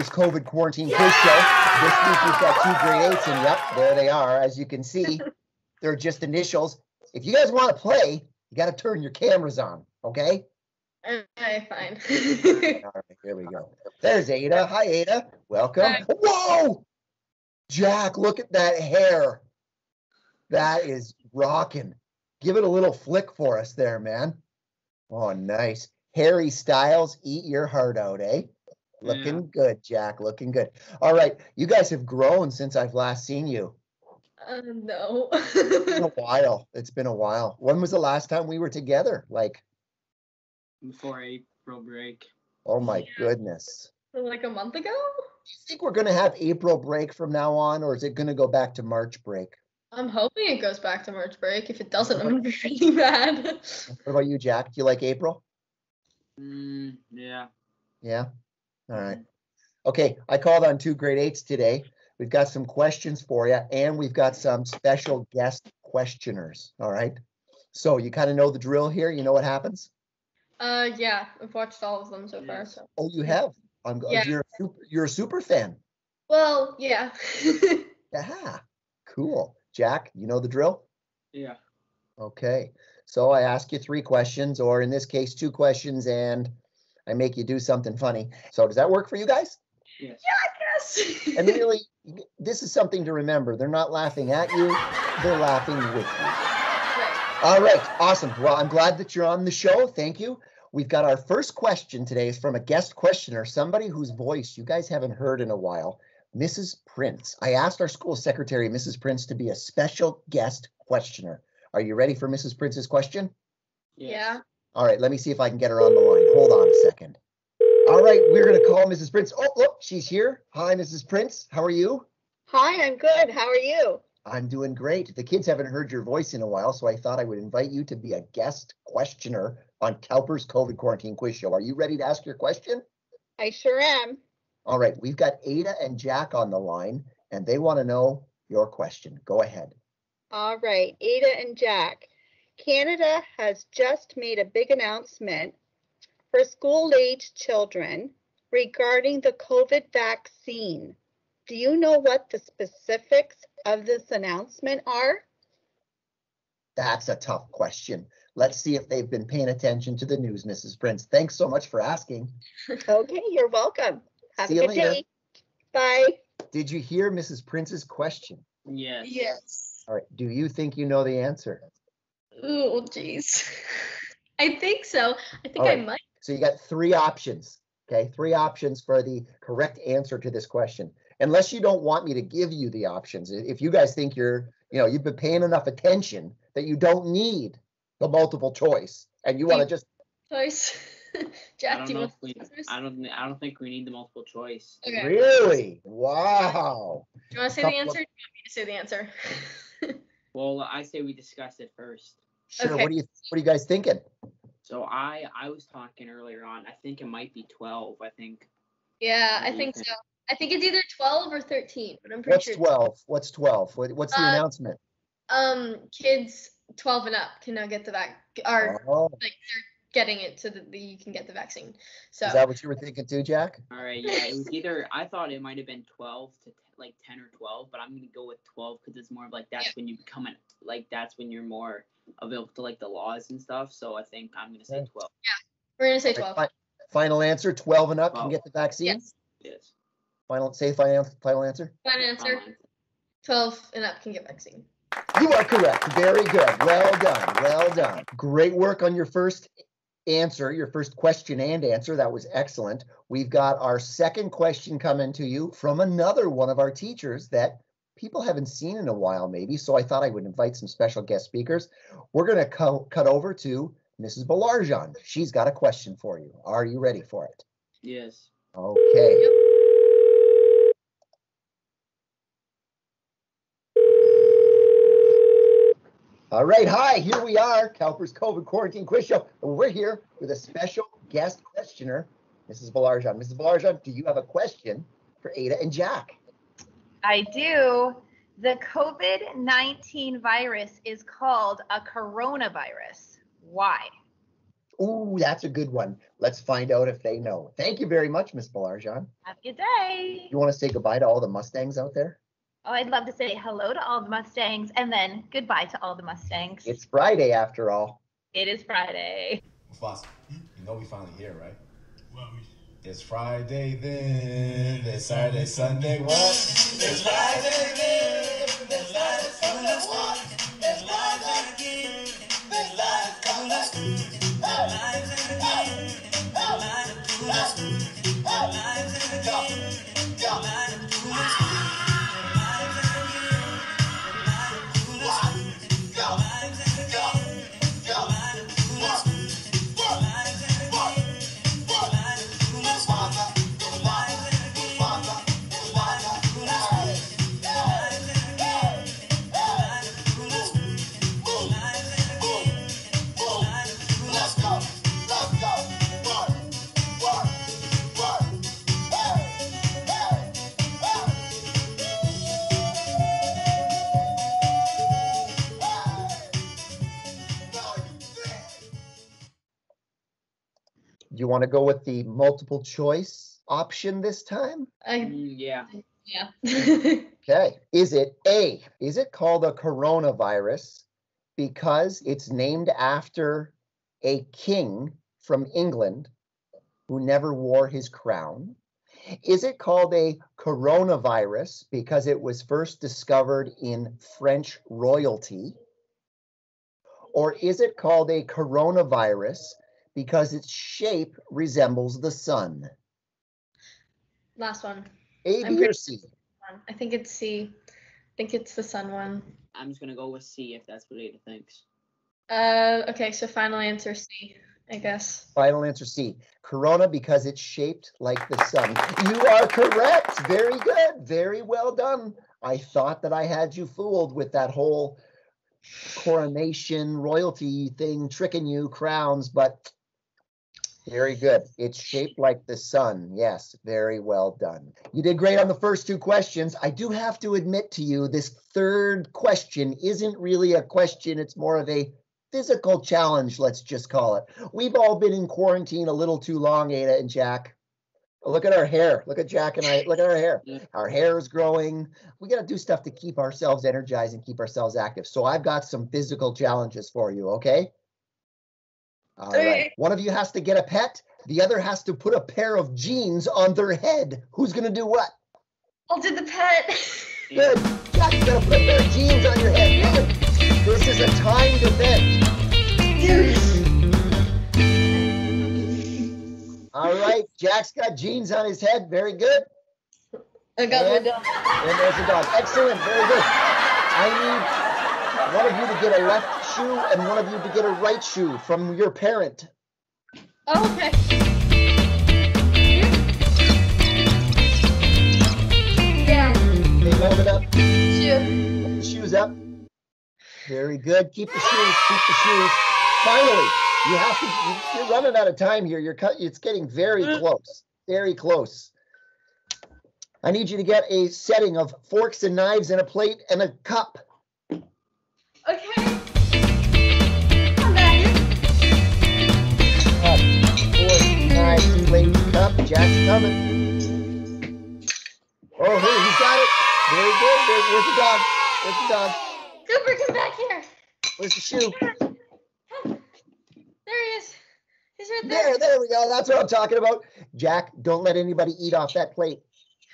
Cowper's COVID quarantine quiz show. This week we've got two grade eights, and yep, there they are. As you can see, they're just initials. If you guys want to play, you got to turn your cameras on, okay? Okay, fine. All right, here we go. There's Ada. Hi, Ada. Welcome. Hi. Whoa! Jack, look at that hair. That is rocking. Give it a little flick for us there, man. Oh, nice. Harry Styles, eat your heart out, eh? Looking good, Jack. Looking good. All right. You guys have grown since I've last seen you. uh, no. It's been a while. It's been a while. When was the last time we were together? Like, before April break. oh my Yeah. goodness. like a month ago? Do you think we're going to have April break from now on, or is it going to go back to March break? I'm hoping it goes back to March break. If it doesn't, I'm gonna be really mad. What about you, Jack? Do you like April? Mm, yeah. Yeah. All right. Okay. I called on two grade eights today. We've got some questions for you, and we've got some special guest questioners. All right. So you kind of know the drill here. You know what happens? Uh, yeah, I've watched all of them so far. So, Oh, you have. I'm. Yeah. You're a super, you're a super fan. well, yeah. Yeah. Cool. Jack, you know the drill. Yeah. Okay. So I ask you three questions, or in this case, two questions, and I make you do something funny. So does that work for you guys? Yes. yes. And really, this is something to remember. They're not laughing at you, they're laughing with you. All right, awesome. Well, I'm glad that you're on the show. Thank you. We've got our first question today is from a guest questioner, somebody whose voice you guys haven't heard in a while, Mrs. Prince. I asked our school secretary, Mrs. Prince, to be a special guest questioner. Are you ready for Mrs. Prince's question? Yeah. All right, let me see if I can get her on the line. Hold on a second. All right, we're going to call Mrs. Prince. Oh, look, she's here. Hi, Mrs. Prince. How are you? Hi, I'm good. How are you? I'm doing great. The kids haven't heard your voice in a while, so I thought I would invite you to be a guest questioner on Cowper's COVID Quarantine Quiz Show. Are you ready to ask your question? I sure am. All right, we've got Ada and Jack on the line, and they want to know your question. Go ahead. All right, Ada and Jack. Canada has just made a big announcement for school-age children regarding the COVID vaccine. Do you know what the specifics of this announcement are? That's a tough question. Let's see if they've been paying attention to the news, Mrs. Prince. Thanks so much for asking. Okay, you're welcome. Have See a you good later. day. Bye. Did you hear Mrs. Prince's question? Yes. Yes. All right, do you think you know the answer? Oh, jeez. I think so. I think All I might. So you got three options, okay? Three options for the correct answer to this question. Unless you don't want me to give you the options. If you guys think you're, you know, you've been paying enough attention that you don't need the multiple choice and you want to just, Choice. I Jack, don't do you want if we. I don't. I don't think we need the multiple choice. Okay. really? Wow. Do you want to say the Couple of- answer? Do you want me to say the answer? Well, I say we discuss it first. Sure, Okay. what do you, what are you guys thinking? So I I was talking earlier on. I think it might be twelve. I think. yeah, I What think so. I think it's either 12 or 13, but I'm pretty What's sure. 12? What's 12? What- What's the Uh, announcement? Um, kids 12 and up can now get the vac, or Oh, like they're getting it so that the, you can get the vaccine. So is that what you were thinking too, Jack? All right. Yeah. It was either. I thought it might have been twelve to t- like ten or twelve, but I'm gonna go with twelve because it's more of like that's Yeah. when you become an like that's when you're more available to like the laws and stuff. So I think I'm gonna say Okay. twelve. we're gonna say 12. fi- Final answer, 12 and up can get the vaccine? Yes. Yes. Final, say final, final answer? Final answer. 12 and up can get vaccine. You are correct. Very good. Well done. Well done. Great work on your first answer, your first question and answer. That was excellent. We've got our second question coming to you from another one of our teachers that people haven't seen in a while, maybe. So I thought I would invite some special guest speakers. We're going to co- cut over to Mrs. Balarjan. She's got a question for you. Are you ready for it? Yes. Okay. Yep. All right, hi, here we are, Cowper's COVID Quarantine Quiz Show. We're here with a special guest questioner, Mrs. Balarjan. Mrs. Balarjan, do you have a question for Ada and Jack? I do. The COVID 19 virus is called a coronavirus. Why? Ooh, that's a good one. Let's find out if they know. Thank you very much, Miss Balarjan. Have a good day. You want to say goodbye to all the Mustangs out there? Oh, I'd love to say hello to all the Mustangs and then goodbye to all the Mustangs. It's Friday after all. It is Friday. Foss, you know we finally here, right? It's Friday then, it's Saturday, Sunday, what? It's Friday then, it's Saturday, Sunday, what? It's Friday again, want to go with the multiple choice option this time? I, Mm, yeah. yeah. Okay. Is it A? Is it called a coronavirus because it's named after a king from England who never wore his crown? Is it called a coronavirus because it was first discovered in French royalty? Or is it called a coronavirus because its shape resembles the sun? Last one. A, I'm B, or C? I think it's C. I think it's the sun one. I'm just gonna go with C if that's what Ada thinks. Uh, okay, so final answer C, I guess. Final answer C. Corona because it's shaped like the sun. You are correct. Very good. Very well done. I thought that I had you fooled with that whole coronation royalty thing tricking you crowns, but very good. It's shaped like the sun. Yes, very well done. You did great on the first two questions. I do have to admit to you, this third question isn't really a question. It's more of a physical challenge, let's just call it. We've all been in quarantine a little too long, Ada and Jack. Look at our hair. Look at Jack and I. Look at our hair. Our hair is growing. We got to do stuff to keep ourselves energized and keep ourselves active. So I've got some physical challenges for you, okay? All right. One of you has to get a pet. The other has to put a pair of jeans on their head. Who's going to do what? I'll do the pet. Good. Jack, you got to put a pair of jeans on your head. This is a timed event. All right. Jack's got jeans on his head. Very good. I got my dog. And there's a dog. Excellent. Very good. I need one of you to get a left shoe and one of you to get a right shoe from your parent. Oh, okay. Yeah. Okay, hold it up. Shoot. the shoes up. Very good. Keep the shoes. Keep the shoes. Finally, you have to. You're running out of time here. You're cut. It's getting very close. Very close. I need you to get a setting of forks and knives and a plate and a cup. Okay. Plate, cup. Jack's coming. Oh, hey, he's got it. Very good. Where's the dog? Where's the dog? Cooper, come back here. Where's the shoe? There he is. He's right there. There, there we go. That's what I'm talking about. Jack, don't let anybody eat off that plate.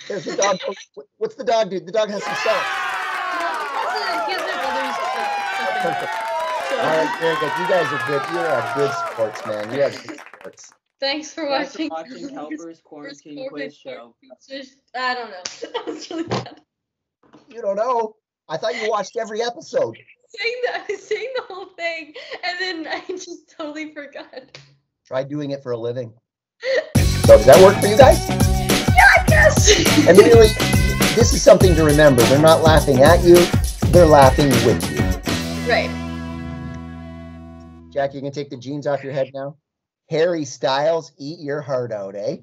There's the dog. What's the dog do? The dog has some socks. No, he has a- he has my brother's Perfect. stuff. All right, very good. You guys are good. You're a good sports man. You're a good sports. Thanks for Thanks for watching. watching Helper's Quarantine Quiz Show. I don't know. That was really bad. You don't know. I thought you watched every episode. Saying that, I was saying the whole thing, and then I just totally forgot. Try doing it for a living. So does that work for you guys? Yes. And really, this is something to remember. They're not laughing at you. They're laughing with you. right. Jack, you can take the jeans off your head now. Harry Styles, eat your heart out, eh?